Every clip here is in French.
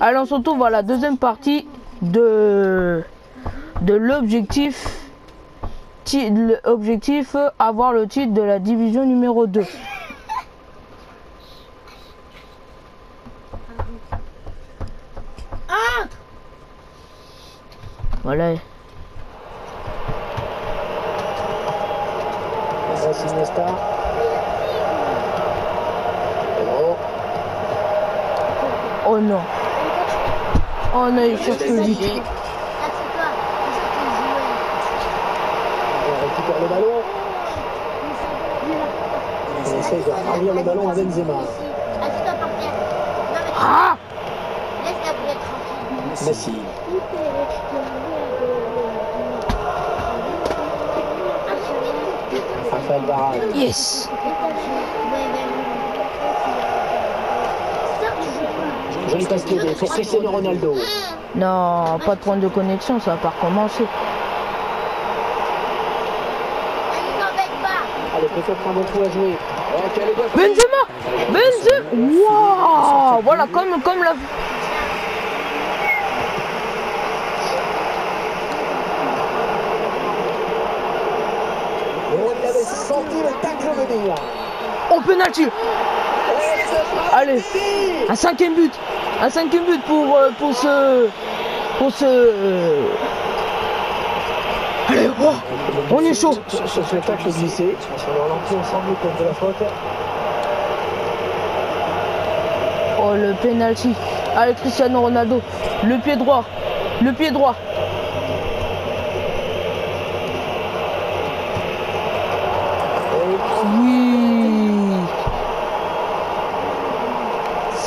Allez, on se retrouve la deuxième partie de, de l'objectif. ti- L'objectif, avoir le titre de la division numéro 2. Voilà. Oh non. Oh non, il cherche le but. On récupère le ballon. On essaye de ravir le ballon à Benzema. Ah Messi. Rafael Varane. Yes Jolie passe pied pour Cristiano Ronaldo. Non, pas de point de connexion, ça va pas recommencer. Allez, peut-être un bon coup à jouer. Benzema Benzema Waouh Voilà, comme, comme la... On avait senti le tacle venir. Penalty Allez, un cinquième but. Un cinquième but pour, euh, pour ce... Pour ce... euh, Allez, oh, on est chaud. Sur ce tacle glissé, sur le ralenti, on semble contre la faute. Oh, le penalty. Allez, Cristiano Ronaldo, le pied droit. Le pied droit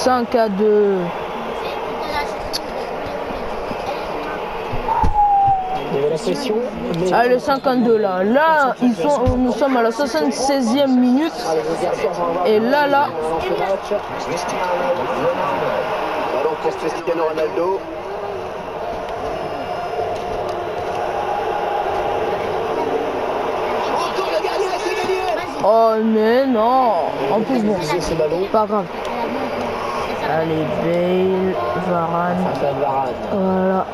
5 à 2 Il y avait la pression, mais Allez, le 52 là. Là, ils sont, nous sommes à la 76e minute. Ah, Et là, là, Ronaldo. Oh mais non. En plus, bon, pas grave. Allez, Bale, Varane. Voilà.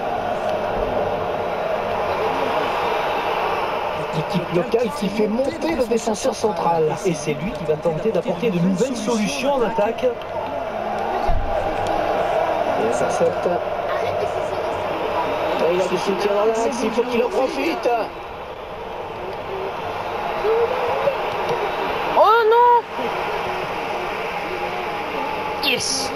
Équipe locale qui fait monter le défenseur central. Et c'est lui qui va tenter d'apporter de nouvelles solutions en attaque. Il s'accepte. Et il a du soutien dans l'axe, il faut qu'il en profite. Oh non Yes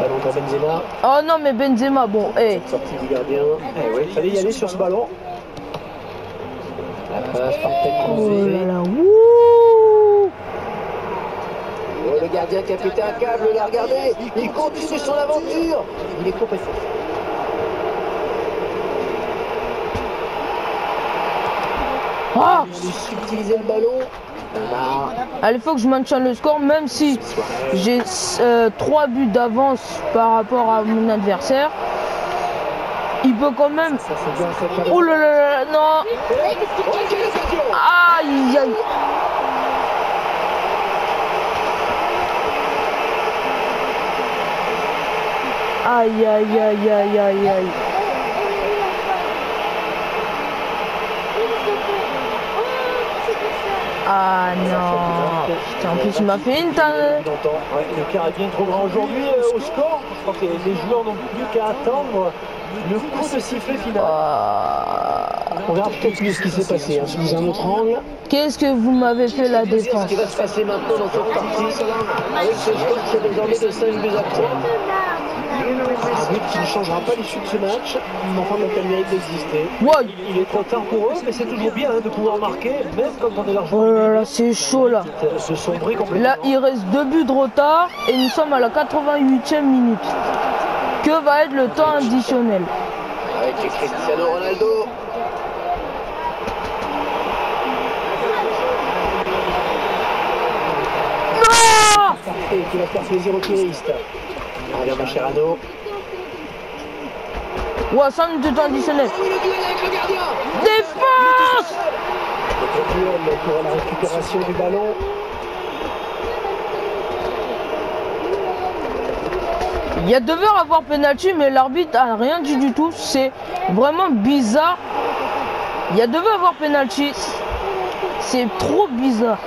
Ballon pour Benzema. Oh non, mais Benzema, bon, eh. Sortie du gardien. Eh fallait y aller sur ce ballon. La passe parfaite Oh là là, wouh Oh, le gardien qui a pété un câble, l'a regardé. Il continue son aventure. Il est complètement. Ah Il subtiliser le ballon. Là, Allez, faut que je maintienne le score, même si j'ai 3 buts d'avance par rapport à mon adversaire. Il peut quand même... Oh là là là, là, non. Aïe aïe. Aïe aïe aïe aïe aïe aïe Ah non. Putain, en plus il m'a fait une taille le bien trop grand aujourd'hui euh, au score. Je crois que les joueurs n'ont plus qu'à attendre le coup de sifflet final. Ah. On verra peut-être mieux ce qui s'est passé hein, sous un autre angle. Qu'est-ce que vous m'avez fait la Ce défense qui va se passer maintenant dans cette partie, avec ce score qui est désormais de 5 buts à 3. Un but qui ne changera pas l'issue de ce match, mais enfin donc elle mérite d'exister. Ouais. Il est trop tard pour eux, mais c'est toujours bien hein, de pouvoir marquer, même quand on est largement. Oh là là, c'est chaud là Euh, Se sombrer complètement. Là, il reste deux buts de retard et nous sommes à la 88e minute. Que va être le temps additionnel Avec Cristiano Ronaldo. Non Parfait, qui va faire plaisir aux touristes. Allez, mon cher Anno. Ouais, 5 minutes de temps additionnel. Défense Le pour la récupération du ballon. Il y a devait avoir penalty, mais l'arbitre a rien dit du tout. C'est vraiment bizarre. Il y a devait avoir penalty. C'est trop bizarre.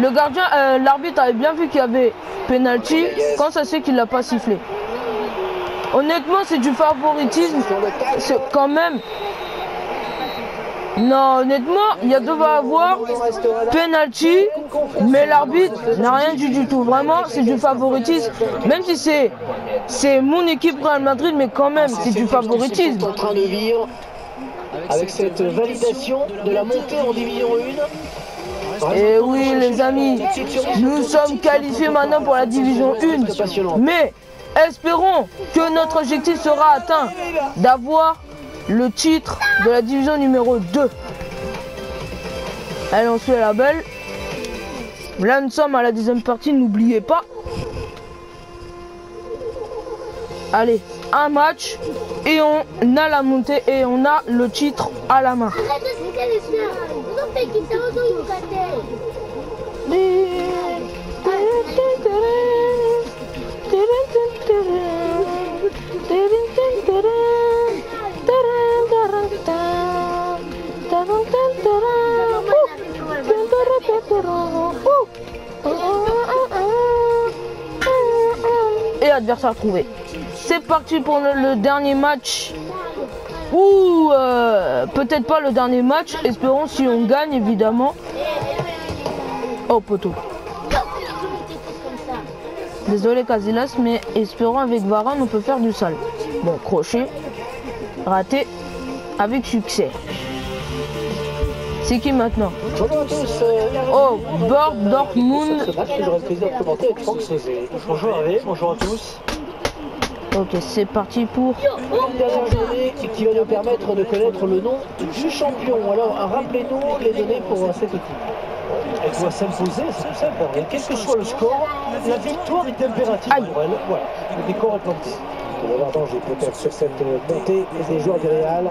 Le gardien, euh, l'arbitre avait bien vu qu'il y avait penalty. Quand ça c'est qu'il l'a pas sifflé. Honnêtement, c'est du favoritisme. C'est quand même. Non, honnêtement, il y a devait avoir penalty, mais l'arbitre n'a rien dit du tout. Vraiment, c'est du favoritisme. Même si c'est c'est mon équipe Real Madrid, mais quand même, c'est du favoritisme. en train de vivre avec cette validation de la montée en division 1. Et oui, les amis, nous sommes qualifiés maintenant pour la division 1. Mais espérons que notre objectif sera atteint d'avoir le titre de la division numéro 2. Allez, on suit la belle. Là, nous sommes à la deuxième partie, n'oubliez pas. Allez, un match et on a la montée et on a le titre à la main. Adversaire trouvé. C'est parti pour le, dernier match. Ou euh, peut-être pas le dernier match. Espérons si on gagne évidemment. Oh poteau. Désolé Casillas, mais espérons avec Varane on peut faire du sale. Bon, crochet. Raté. Avec succès. C'est qui maintenant Bonjour à tous. Oh, Borg Dortmund. Ce match que j'aurais le plaisir de commenter avec Franck Sauzé. Bonjour Hervé, bonjour à tous. Ok, c'est parti pour... Une dernière journée qui va nous permettre de connaître le nom du champion. Alors, rappelez-nous les données pour cette équipe. Elle doit s'imposer, c'est tout simple. Quel que soit le score, la victoire est impérative pour elle. Voilà, le décor est planté. Il va y avoir danger peut-être sur cette montée des joueurs du Real.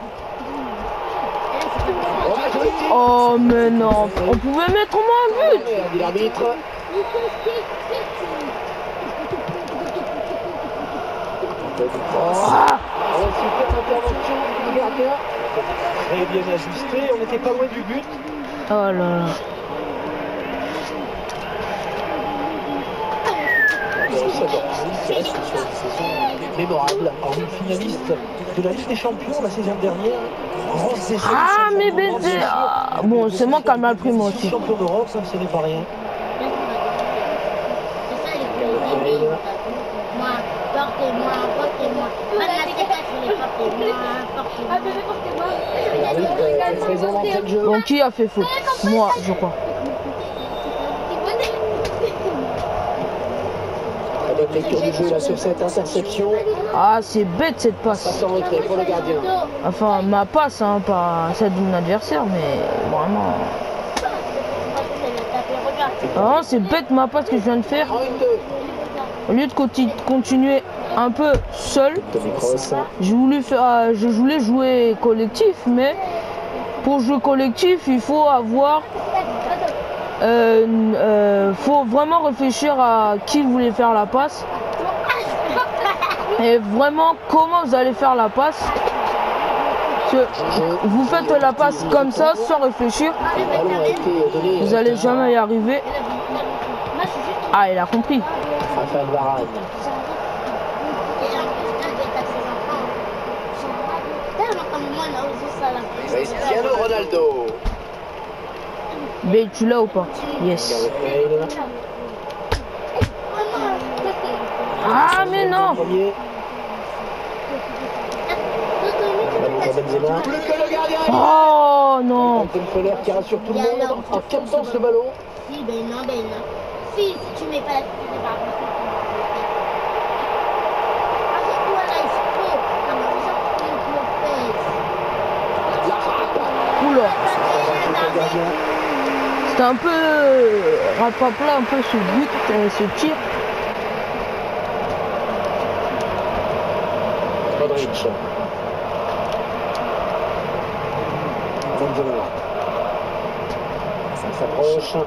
Oh mais non, on pouvait mettre au moins un but l'arbitre. Ah, gardien. Très bien ajusté, on n'était pas loin du but. Oh là là. Reste sur une saison mémorable. En une finaliste de la Ligue des Champions la saison dernière. Ah mais Pour le moment, baiser bien sûr. ah, Bon, c'est moi qui a mal pris moi aussi. Champion d'Europe, ça ce n'est pas rien. Moi, portez-moi, portez-moi. Pas de la séquence, mais portez-moi, portez-moi. L'arbitre euh. Bon, qui a fait faute Moi, je crois. La bonne lecture du jeu là sur cette interception. Ah, c'est bête cette passe. Passe en retrait pour le gardien. Enfin, ma passe, hein, pas celle de mon adversaire, mais vraiment... Ah, c'est bête ma passe que je viens de faire. Au lieu de conti- continuer un peu seul. J'ai voulu faire, euh, je voulais jouer collectif, mais pour jouer collectif, il faut avoir, faut vraiment réfléchir à qui voulait faire la passe et vraiment comment vous allez faire la passe. Vous faites la passe comme ça sans réfléchir, vous allez jamais y arriver. Ah, il a compris. Cristiano Ronaldo. B, tu l'as ou pas? Yes. Ah, mais non. Oh non qui rassure tout le monde en ce ballon. Si, ben non, ben non. Si, si tu mets pas la mais. Oula. C'était un peu rattrape là un peu ce but, euh, ce tir. Modric. Benzema. Ça s'approche.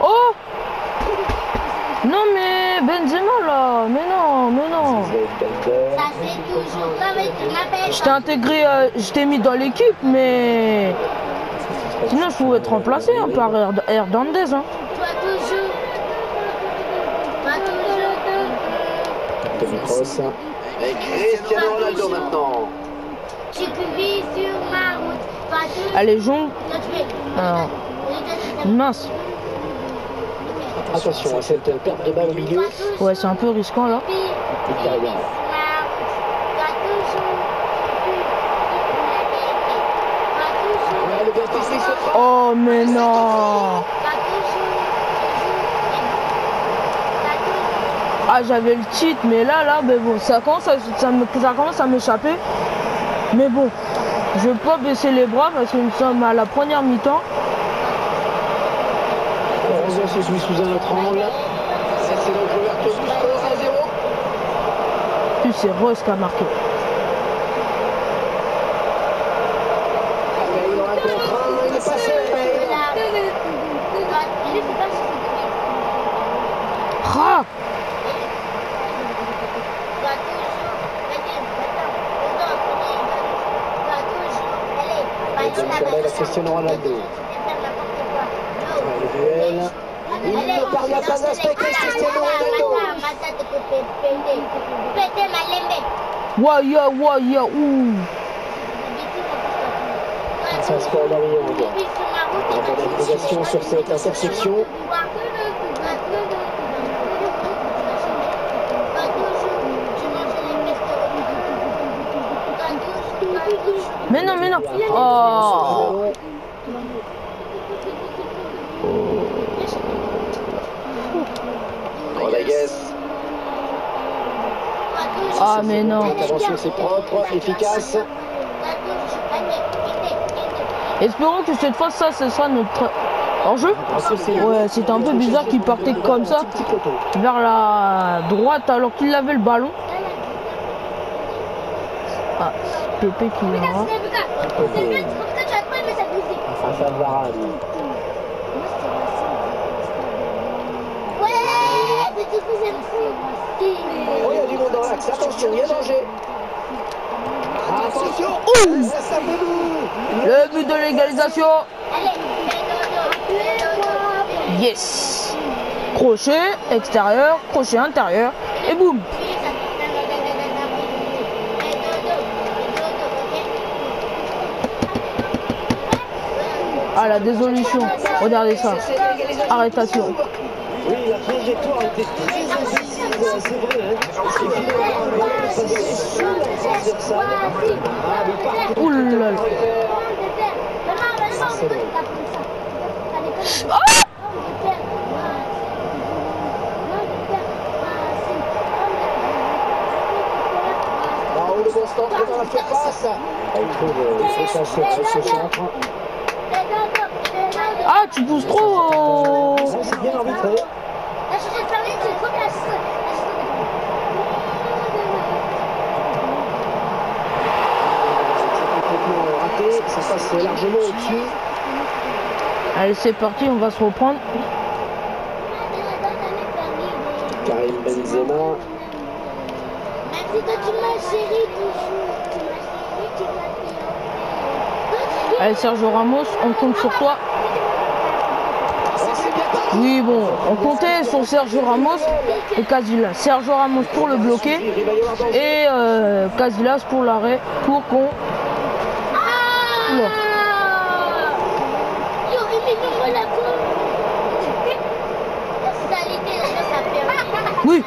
Oh Non mais Benzema là, mais non, mais non. Ça c'est toujours comme tu m'appelles. Je t'ai intégré, euh, je t'ai mis dans l'équipe, mais sinon je pouvais être remplacé hein, par Her- Hernandez. Hein. Toi toujours. Toi toujours. Toni Kroos. Et Cristiano Ronaldo maintenant. Je suis sur ma route. Toi toujours. Allez. Alors, mince. Attention à cette perte de balle au milieu. Ouais, c'est un peu risquant là. Mkhitaryan. Ouais, le bien passé, ce frappe. Oh, mais non. Ah, j'avais le titre, mais là, là, mais bon, ça commence à, ça me- ça commence à m'échapper. Mais bon, je vais pas baisser les bras parce que nous sommes à la première mi-temps. Heureusement, c'est joué sous un autre angle. C'est donc l'ouverture du score à 0. Plus c'est Rose qui a marqué. Ah, Il aura un contre un, il est passé. Ah Dembélé, Cristiano Ronaldo. Le duel. Il ne parvient pas à respecter Cristiano Ronaldo. Waya, waya, ouh. Se fait en Aubameyang. Avant d'improvisation sur cette intersection. Mais non, mais non. Oh. Rodriguez. Ah, mais non. C'est propre, efficace. Espérons que cette fois, ça, ce sera notre c'est Ouais, c'était un peu bizarre qu'il partait comme ça vers la droite alors qu'il avait le ballon. Ah, Pépé qui est là. Face à Varane. Oh, il y a du monde dans l'axe. Attention, il y a danger. Attention. Ouh Ça. Le but de l'égalisation. Yes. Crochet extérieur, crochet intérieur et boum. Ah la désolution. Regardez ça. Arrêtation. Oui, la trajectoire était très c'est vrai. Ah, centre. Ah tu pousses trop. Ça, c'est bien arbitré. C'est complètement raté. Ça passe largement au-dessus. Allez c'est parti, on va se reprendre. Karim Benzema. Allez Sergio Ramos, on compte sur toi. Oui bon, on comptait sur Sergio Ramos et Casillas. Sergio Ramos pour le bloquer et euh, Casillas pour l'arrêt pour qu'on Oula. Yo, mais non, moi la con. La saleté, là, ça fait rire. Oui.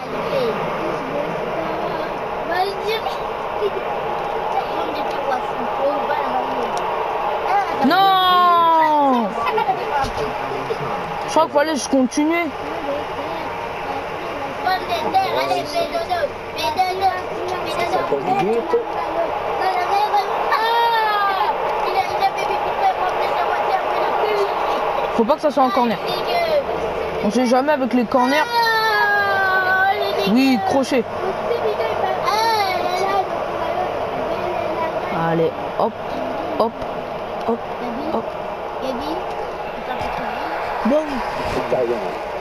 Bah, je dis, mais- Comme des petits poissons. Oh, bah, là, Non Je crois qu'il fallait juste continuer. Pomme de terre, allez, fais dodo. Fais dodo. Fais dodo. Paul du but. Ah Il a il a fait pipi, il a monté sa voiture, il a fait Faut pas que ça soit en corner. On sait jamais avec les corners. Oui, crochet. Allez, hop, hop, hop, Não.